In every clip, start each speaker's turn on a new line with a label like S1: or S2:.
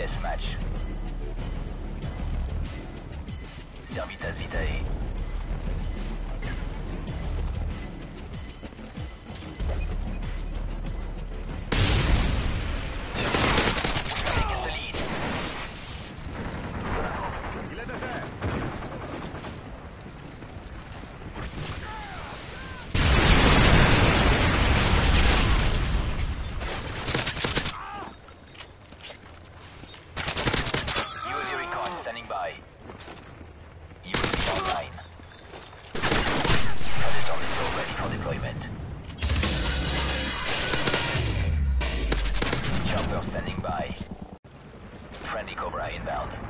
S1: deathmatch. Servitas Vitae. Ready for deployment. Chopper standing by. Friendly Cobra inbound.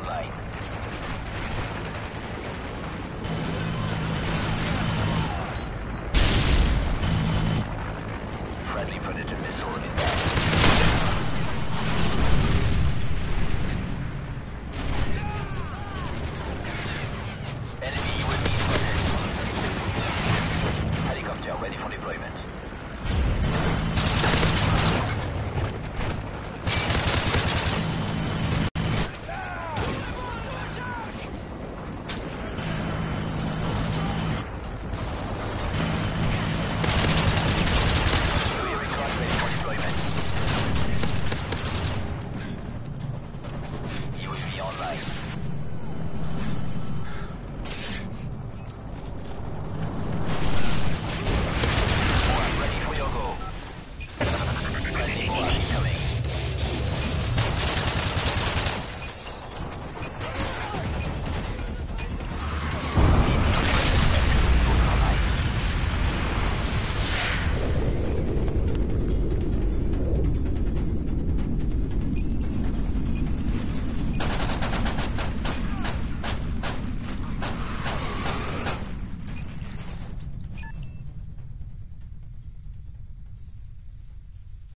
S1: online.